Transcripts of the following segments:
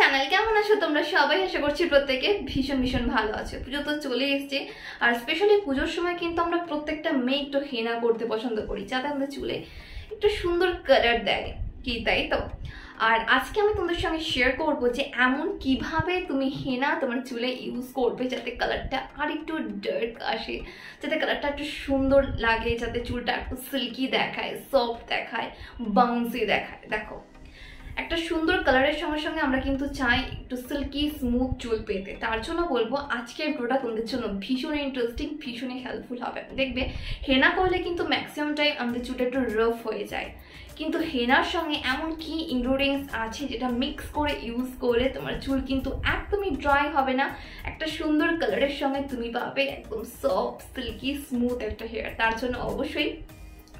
Channel কেমন আছো তোমরা? সবাই আশা করছি প্রত্যেকে ভীষণ ভীষণ ভালো আছে। পুজো তো চলে এসছে। আর স্পেশালি পুজোর সময় কিন্তু আমরা প্রত্যেকটা মেয়ে একটু হেনা করতে পছন্দ করি। যাতে আমাদের চুলে একটু সুন্দর কালার দেয়। কি তাই তো? আর আজকে আমি তোমাদের সঙ্গে শেয়ার করব যে এমন কীভাবে তুমি হেনা তোমার চুলে ইউজ করবে যাতে কালারটা আর একটু ডার্ক আসে, যাতে কালারটা একটু সুন্দর লাগে, যাতে চুলটা একটু সিল্কি দেখায় সফট দেখায় বাউন্সি দেখায়। দেখো একটা সুন্দর কালারের সঙ্গে সঙ্গে আমরা কিন্তু চাই একটু সিল্কি স্মুথ চুল পেতে। তার জন্য বলব আজকের ভিডিওটা তোমাদের জন্য ভীষণ ইন্টারেস্টিং ভীষণই হেল্পফুল হবে। দেখবে, হেনা করলে কিন্তু ম্যাক্সিমাম টাইম আমাদের চুলটা একটু রফ হয়ে যায়। কিন্তু হেনার সঙ্গে এমন কি ইনগ্রিডিয়েন্টস আছে যেটা মিক্স করে ইউজ করে তোমার চুল কিন্তু একদমই ড্রাই হবে না? একটা সুন্দর কালারের সঙ্গে তুমি পাবে একদম সফট সিল্কি স্মুথ একটা হেয়ার তার জন্য অবশ্যই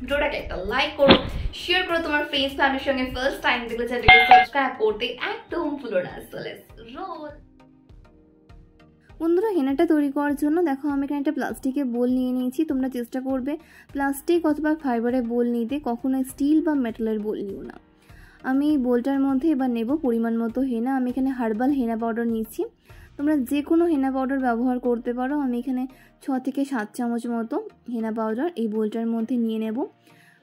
ভিডিওটাকে একটা লাইক করো শেয়ার করো তোমার ফ্রেন্ডস ফ্যামিলির সঙ্গে ফার্স্ট টাইম দেখলে চ্যানেলটাকে সাবস্ক্রাইব করতে একদম ভুলো না। রোল বন্ধুরা, হেনাটা তৈরি করার জন্য দেখো আমি এখানে একটা প্লাস্টিকের বোল নিয়ে নিয়েছি, তোমরা চেষ্টা করবে প্লাস্টিক অথবা ফাইবারের বোল নিতে, কখনো স্টিল বা মেটালের বোল নিও না। আমি বোলটার মধ্যে এবার নেব পরিমাণ মতো হেনা, আমি এখানে হার্বাল হেনা পাউডার নিয়েছি। তোমরা যে কোনো হেনা পাউডার ব্যবহার করতে পারো। আমি এখানে ছ থেকে সাত চামচ মতো হেনা পাউডার এই বোলটার মধ্যে নিয়ে নেব।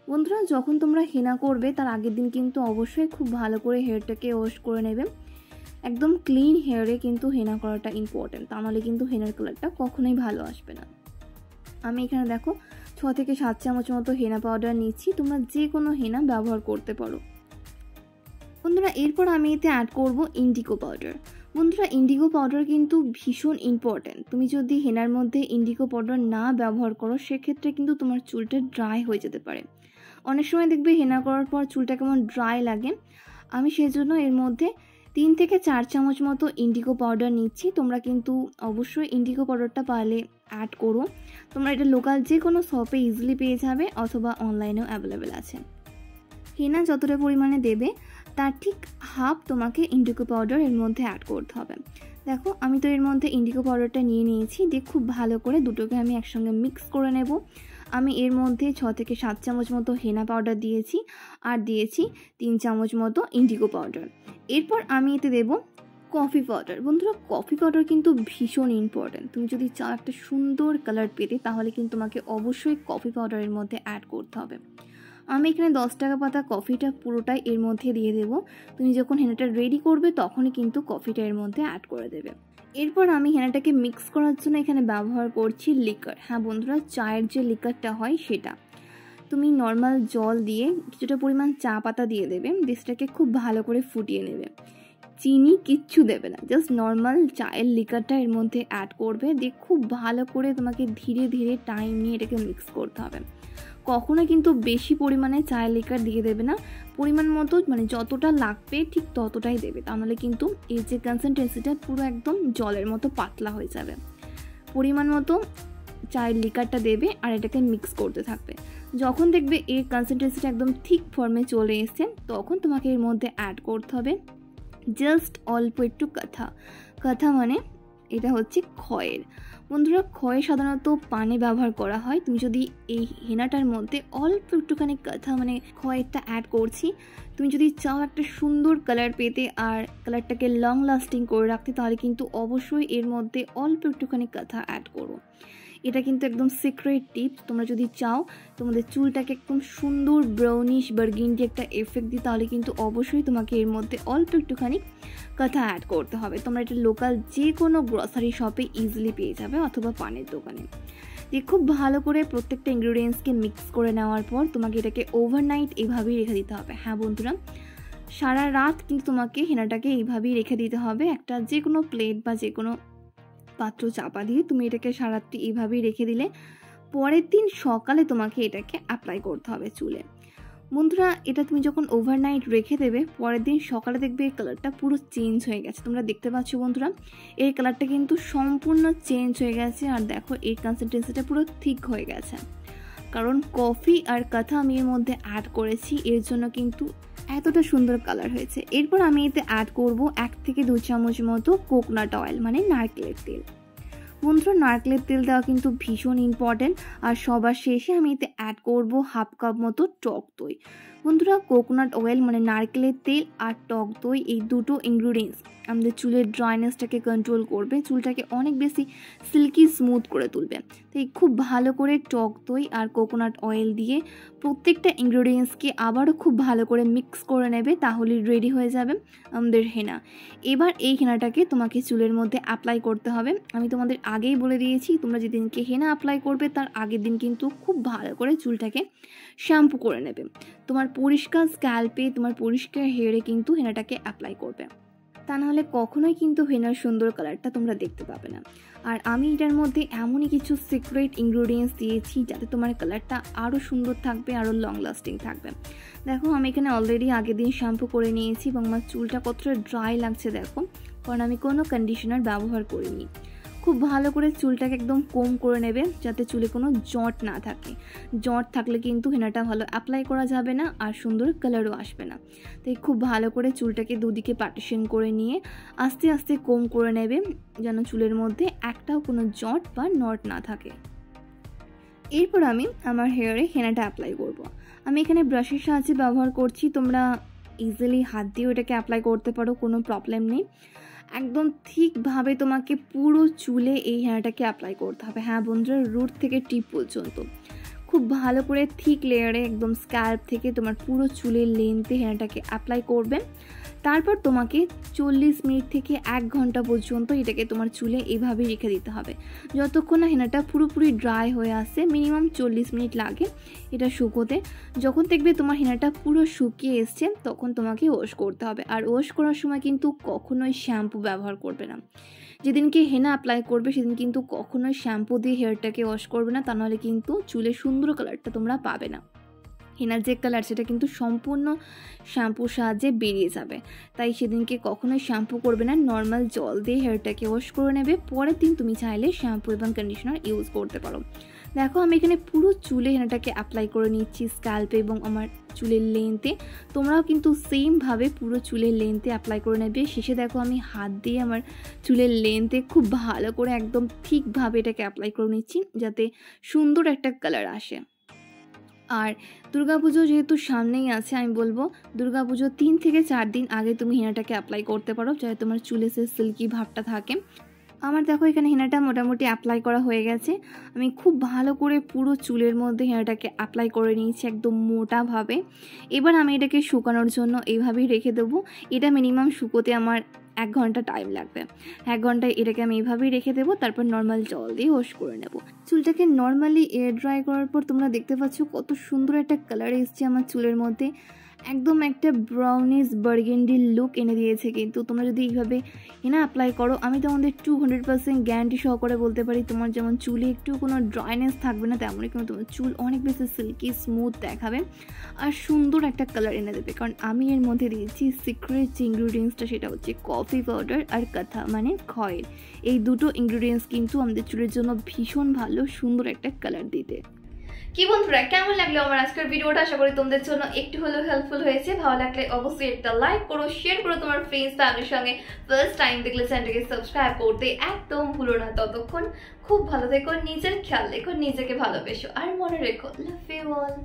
বন্ধুরা, যখন তোমরা হেনা করবে, তার আগের দিন কিন্তু অবশ্যই খুব ভালো করে হেয়ারটাকে ওয়াশ করে নেবে। একদম ক্লিন হেয়ারে কিন্তু হেনা করাটা ইম্পর্টেন্ট তা নাহলে কিন্তু হেনার কালারটা কখনোই ভালো আসবে না। আমি এখানে দেখো, ছ থেকে সাত চামচ মতো হেনা পাউডার নিচ্ছি। তোমরা যে কোনো হেনা ব্যবহার করতে পারো। বন্ধুরা, এরপর আমি এতে অ্যাড করব ইন্ডিকো পাউডার বন্ধুরা ইন্ডিগো পাউডার কিন্তু ভীষণ ইম্পর্ট্যান্ট তুমি যদি হেনার মধ্যে ইন্ডিগো পাউডার না ব্যবহার করো, সেক্ষেত্রে কিন্তু তোমার চুলটা ড্রাই হয়ে যেতে পারে। অনেক সময় দেখবে হেনা করার পর চুলটা কেমন ড্রাই লাগে। আমি সেই জন্য এর মধ্যে তিন থেকে চার চামচ মতো ইন্ডিগো পাউডার নিচ্ছি। তোমরা কিন্তু অবশ্যই ইন্ডিগো পাউডারটা পারলে অ্যাড করো। তোমরা এটা লোকাল যে কোনো শপে ইজিলি পেয়ে যাবে অথবা অনলাইনেও অ্যাভেলেবেল আছে। হেনা যতটা পরিমাণে দেবে তার ঠিক হাফ তোমাকে ইন্ডিকো পাউডার এর মধ্যে অ্যাড করতে হবে। দেখো, আমি তো এর মধ্যে ইন্ডিকো পাউডারটা নিয়ে নিয়েছি, দিয়ে খুব ভালো করে দুটোকে আমি একসঙ্গে মিক্স করে নেব। আমি এর মধ্যে ছ থেকে সাত চামচ মতো হেনা পাউডার দিয়েছি, আর দিয়েছি তিন চামচ মতো ইন্ডিকো পাউডার এরপর আমি এতে দেব কফি পাউডার বন্ধুরা কফি পাউডার কিন্তু ভীষণ ইম্পর্ট্যান্ট তুমি যদি চাও একটা সুন্দর কালার পেতে, তাহলে কিন্তু তোমাকে অবশ্যই কফি পাউডারের মধ্যে অ্যাড করতে হবে। আমি এখানে দশ টাকা পাতা কফিটা পুরোটাই এর মধ্যে দিয়ে দেব। তুমি যখন হেনাটা রেডি করবে, তখনই কিন্তু কফিটা এর মধ্যে অ্যাড করে দেবে। এরপর আমি হেনাটাকে মিক্স করার জন্য এখানে ব্যবহার করছি লিকার হ্যাঁ বন্ধুরা, চায়ের যে লিকারটা হয় সেটা। তুমি নর্মাল জল দিয়ে কিছুটা পরিমাণ চা পাতা দিয়ে দেবে ডিশটাকে খুব ভালো করে ফুটিয়ে নেবে। চিনি কিচ্ছু দেবে না জাস্ট নর্মাল চায়ের লিকারটা এর মধ্যে অ্যাড করবে, দিয়ে খুব ভালো করে তোমাকে ধীরে ধীরে টাইম নিয়ে এটাকে মিক্স করতে হবে। কখনো কিন্তু বেশি পরিমাণে চায়ের লিকার দিয়ে দেবে না। পরিমাণ মতো মানে যতটা লাগবে ঠিক ততটাই দেবে। তাহলে কিন্তু এই যে কনসেন্ট্রেন্সিটা পুরো একদম জলের মতো পাতলা হয়ে যাবে। পরিমাণ মতো চায়ের লিকারটা দেবে আর এটাকে মিক্স করতে থাকবে। যখন দেখবে এর কনসেন্ট্রেন্সিটা একদম ঠিক ফর্মে চলে এসছে, তখন তোমাকে এর মধ্যে অ্যাড করতে হবে জাস্ট অল্প একটু কথা। কথা মানে এটা হচ্ছে খয়ের। বন্ধুরা, খয়ে সাধারণত পানে ব্যবহার করা হয়। তুমি যদি এই হেনাটার মধ্যে অল্প একটুখানি কথা মানে খয়েরটা অ্যাড করছি, তুমি যদি চাও একটা সুন্দর কালার পেতে আর কালারটাকে লং লাস্টিং করে রাখতে, তাহলে কিন্তু অবশ্যই এর মধ্যে অল্প একটুখানি কথা অ্যাড করো। এটা কিন্তু একদম সিক্রেট টিপস তোমরা যদি চাও তোমাদের চুলটাকে একদম সুন্দর ব্রাউনিশ বার্গিন্ডি একটা এফেক্ট দিই তাহলে কিন্তু অবশ্যই তোমাকে এর মধ্যে অল্প একটুখানি কথা অ্যাড করতে হবে। তোমরা এটা লোকাল যে কোনো গ্রসারি শপে ইজিলি পেয়ে যাবে অথবা পানের দোকানে। দিয়ে খুব ভালো করে প্রত্যেকটা ইনগ্রিডিয়েন্টসকে মিক্স করে নেওয়ার পর তোমাকে এটাকে ওভারনাইট এভাবেই রেখে দিতে হবে। হ্যাঁ বন্ধুরা, সারা রাত কিন্তু তোমাকে হেনাটাকে এইভাবেই রেখে দিতে হবে। একটা যে কোনো প্লেট বা যে কোনো পাত্র চাপা দিয়ে তুমি এটাকে সারাত্রি এইভাবেই রেখে দিলে পরের দিন সকালে তোমাকে এটাকে অ্যাপ্লাই করতে হবে চুলে। বন্ধুরা, এটা তুমি যখন ওভারনাইট রেখে দেবে, পরের দিন সকালে দেখবে এই কালারটা পুরো চেঞ্জ হয়ে গেছে। তোমরা দেখতে পাচ্ছ বন্ধুরা, এই কালারটা কিন্তু সম্পূর্ণ চেঞ্জ হয়ে গেছে আর দেখো এই কনসিস্টেন্সিটা পুরো ঠিক হয়ে গেছে। কারণ কফি আর কথা আমি এর মধ্যে অ্যাড করেছি, এর জন্য কিন্তু এতটা সুন্দর কালার হয়েছে। এরপর আমি এতে অ্যাড করব এক থেকে দু চামচ মতো কোকনাট অয়েল মানে নারকেলের তেল। বন্ধুরা, নারকেলের তেল দেওয়া কিন্তু ভীষণ ইম্পর্টেন্ট আর সবার শেষে আমি এতে অ্যাড করব হাফ কাপ মতো টক দই। বন্ধুরা কোকোনাট অয়েল মানে নারকেলের তেল আর টক দই, এই দুটো ইনগ্রিডিয়েন্টস আমাদের চুলের ড্রাইনেসটাকে কন্ট্রোল করবে, চুলটাকে অনেক বেশি সিল্কি স্মুথ করে তুলবে। তাই খুব ভালো করে টক দই আর কোকোনাট অয়েল দিয়ে প্রত্যেকটা ইনগ্রিডিয়েন্টসকে আবারও খুব ভালো করে মিক্স করে নেবে, তাহলে রেডি হয়ে যাবে আমাদের হেনা। এবার এই হেনাটাকে তোমাকে চুলের মধ্যে অ্যাপ্লাই করতে হবে। আমি তোমাদের আগেই বলে দিয়েছি, তোমরা যেদিনকে হেনা অ্যাপ্লাই করবে, তার আগের দিন কিন্তু খুব ভালো করে চুলটাকে শ্যাম্পু করে নেবে। তোমার পরিষ্কার স্ক্যাল্পে তোমার পরিষ্কার হেয়ারে কিন্তু হেনাটাকে অ্যাপ্লাই করবে। তা নাহলে কখনোই কিন্তু হেনার সুন্দর কালারটা তোমরা দেখতে পাবে না। আর আমি এটার মধ্যে এমনই কিছু সিক্রেট ইনগ্রিডিয়েন্টস দিয়েছি যাতে তোমার কালারটা আরও সুন্দর থাকবে, আরও লং লাস্টিং থাকবে। দেখো, আমি এখানে অলরেডি আগের দিন শ্যাম্পু করে নিয়েছি এবং আমার চুলটা কতটা ড্রাই লাগছে দেখো, কারণ আমি কোনো কন্ডিশনার ব্যবহার করিনি। খুব ভালো করে চুলটাকে একদম কম করে নেবে যাতে চুলে কোনো জট না থাকে। জট থাকলে কিন্তু হেনাটা ভালো অ্যাপ্লাই করা যাবে না আর সুন্দর কালারও আসবে না। তাই খুব ভালো করে চুলটাকে দুদিকে পার্টিশন করে নিয়ে আস্তে আস্তে কম করে নেবে যেন চুলের মধ্যে একটাও কোনো জট বা নট না থাকে। এরপর আমি আমার হেয়ারে হেনাটা অ্যাপ্লাই করব। আমি এখানে ব্রাশের সাহায্যে ব্যবহার করছি, তোমরা ইজিলি হাত দিয়েও এটাকে অ্যাপ্লাই করতে পারো, কোনো প্রবলেম নেই। একদম ঠিকভাবে তোমাকে পুরো চুলে এই হেয়ারটাকে অ্যাপ্লাই করতে হবে। হ্যাঁ বন্ধুরা রুট থেকে টিপ পর্যন্ত। খুব ভালো করে থিক লেয়ারে একদম স্ক্যাল্প থেকে তোমার পুরো চুলের লেন্থে হেয়ারটাকে অ্যাপ্লাই করবে তারপর তোমাকে চল্লিশ মিনিট থেকে এক ঘণ্টা পর্যন্ত এটাকে তোমার চুলে এইভাবে রেখে দিতে হবে। যতক্ষণ না হেনাটা পুরোপুরি ড্রাই হয়ে আসে, মিনিমাম চল্লিশ মিনিট লাগে এটা শুকোতে। যখন দেখবে তোমার হেনাটা পুরো শুকিয়ে এসছে, তখন তোমাকে ওয়াশ করতে হবে। আর ওয়াশ করার সময় কিন্তু কখনোই শ্যাম্পু ব্যবহার করবে না। যেদিনকে হেনা অ্যাপ্লাই করবে, সেদিন কিন্তু কখনোই শ্যাম্পু দিয়ে হেয়ারটাকে ওয়াশ করবে না, তা নাহলে কিন্তু চুলের সুন্দর কালারটা তোমরা পাবে না। হেনার যে কালার, সেটা কিন্তু সম্পূর্ণ শ্যাম্পুর সাহায্যে বেরিয়ে যাবে। তাই সেদিনকে কখনোই শ্যাম্পু করবে না, নর্মাল জল দিয়ে হেয়ারটাকে ওয়াশ করে নেবে। পরের দিন তুমি চাইলে শ্যাম্পু এবং কন্ডিশনার ইউজ করতে পারো। দেখো, আমি এখানে পুরো চুলে হেনাটাকে অ্যাপ্লাই করে নিচ্ছি স্ক্যাল্পে এবং আমার চুলের লেন্থে তোমরাও কিন্তু সেমভাবে পুরো চুলের লেন্থে অ্যাপ্লাই করে নেবে। শেষে দেখো, আমি হাত দিয়ে আমার চুলের লেন্থে খুব ভালো করে একদম ঠিকভাবে এটাকে অ্যাপ্লাই করে নিচ্ছি, যাতে সুন্দর একটা কালার আসে। আর দুর্গাপুজো যেহেতু সামনেই আছে, আমি বলব দুর্গাপুজো তিন থেকে চার দিন আগে তুমি হেনাটাকে অ্যাপ্লাই করতে পারো, যাতে তোমার চুলে সে সিল্কি ভাবটা থাকে। আমার দেখো এখানে হেনাটা মোটামুটি অ্যাপ্লাই করা হয়ে গেছে। আমি খুব ভালো করে পুরো চুলের মধ্যে হেনাটাকে অ্যাপ্লাই করে নিয়েছি একদম মোটাভাবে। এবার আমি এটাকে শুকানোর জন্য এইভাবেই রেখে দেবো। এটা মিনিমাম শুকোতে আমার এক ঘণ্টা টাইম লাগবে। এক ঘণ্টা এটাকে আমি এইভাবেই রেখে দেবো, তারপর নর্মাল জল দিয়ে ওয়াশ করে নেব। চুলটাকে নর্মালি এয়ার ড্রাই করার পর তোমরা দেখতে পাচ্ছ কত সুন্দর একটা কালার এসছে আমার চুলের মধ্যে। একদম একটা ব্রাউনিস বার্গেন্ডি লুক এনে দিয়েছে কিন্তু তোমরা যদি এইভাবে এনা অ্যাপ্লাই করো, আমি তোমাদের টু হান্ড্রেড পার্সেন্ট গ্যারান্টি সহকারে বলতে পারি, তোমার যেমন চুলে একটু কোনো ড্রাইনেস থাকবে না, তেমনই কিন্তু তোমার চুল অনেক বেশি সিল্কি স্মুথ দেখাবে আর সুন্দর একটা কালার এনে দেবে। কারণ আমি এর মধ্যে দিয়েছি সিক্রেট যে ইনগ্রিডিয়েন্টসটা সেটা হচ্ছে কফি পাউডার আর কথা মানে খয়ের। এই দুটো ইনগ্রিডিয়েন্টস কিন্তু আমাদের চুলের জন্য ভীষণ ভালো, সুন্দর একটা কালার দিতে। কি বন্ধুরা, কেমন লাগল আমার আজকের ভিডিওটা? আশা করি তোমাদের জন্য একটু হলেও হেল্পফুল হয়েছে। ভালো লাগলে অবশ্যই একটা লাইক করো শেয়ার করো তোমার ফ্রেন্ডস ফ্যামিলির সঙ্গে। ফার্স্ট টাইম দেখলে চ্যানেলটাকে সাবস্ক্রাইব করতে একদম ভুলো না। ততক্ষণ খুব ভালো থেকো, নিজের খেয়াল রেখো, নিজেকে ভালোবেসো। আর মনে রেখো লাভ ইউ অল